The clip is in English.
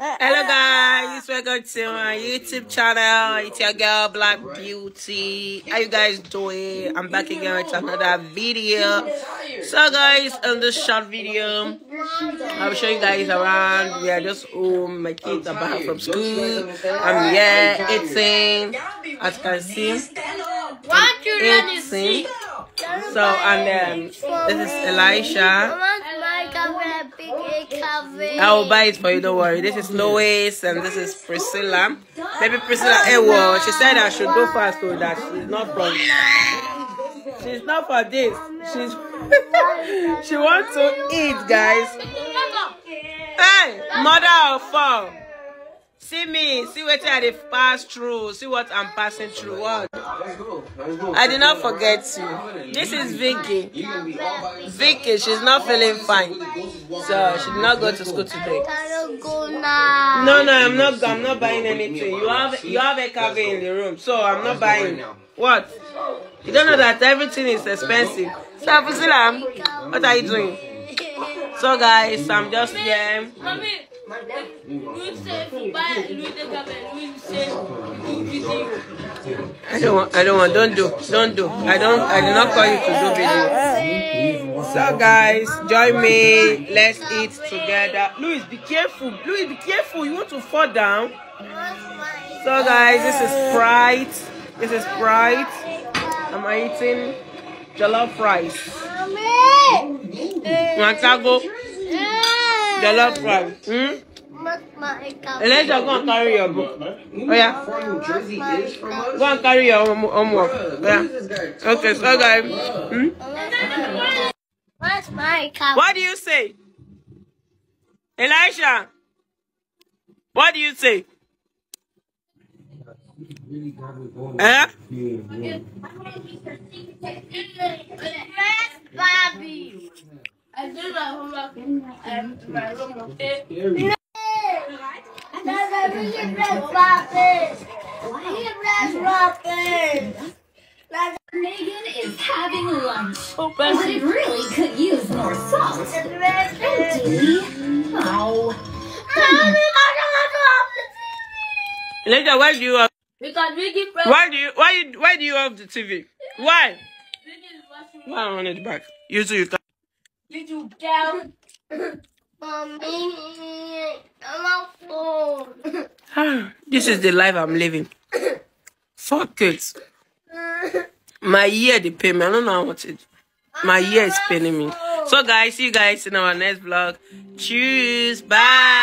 Hello guys, welcome to my YouTube channel. It's your girl Black Beauty. How you guys doing? I'm back again with another video. So guys, in this short video, I'll show you guys around. We are just home. My kids are back from school. I'm here eating. As you can see, eating. So and then this is Elisha. I will buy it for you, don't worry. This is Lois and this is Priscilla. Maybe Priscilla Ewo. She said I should go fast so that she's not from She's not for this. She's she wants to eat, guys. Hey, mother of four. See me, see what I did pass through, see what I'm passing through. What? I did not forget you. This is Vicky. Vicky, she's not feeling fine. So she did not go to school today. No, no, I'm not I'm not buying anything. You have you have a cafe in the room, so I'm not buying. What? You don't know that everything is expensive. So Priscilla, what are you doing? So guys, I'm just here. I don't want, I don't want, don't do, don't do. I don't, I did not call you to do video. So guys, join me. Let's eat together. Louis, be careful. Louis, be careful. You want to fall down. So guys, this is Sprite. This is Sprite. I'm eating jollof rice. Mantago. Jollof rice. Hmm? Elijah, go and carry your book. Oh yeah. From Jersey is from us. Go and carry your home- homework. Oh, yeah. Okay, so guys. Hmm? What's my cup? What do you say? Elisha? What do you say? Eh? Bobby. I did my homework in my room. Having lunch, but it really could use more salt. Empty. Oh. Elijah, why do you have, Because give why do you why you why do you have the TV? Why? Why on it back? You two you can You down. Mommy, I'm. This is the life I'm living. Fuck it. My ear they pay me. I don't know what it. My ear is paining me. So guys, see you guys in our next vlog. Cheers. Bye.